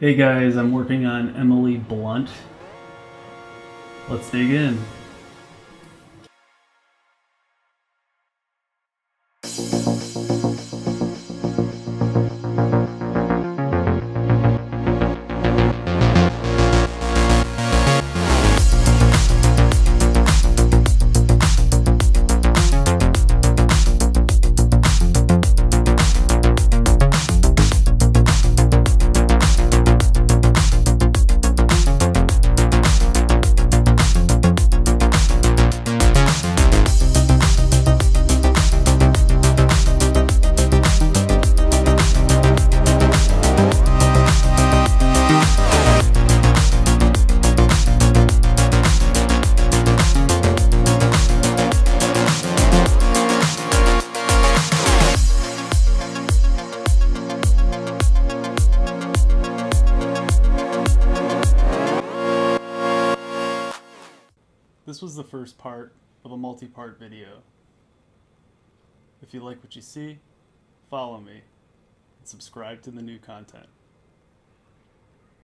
Hey guys, I'm working on Emily Blunt. Let's dig in. This was the first part of a multi-part video. If you like what you see, follow me and subscribe to the new content.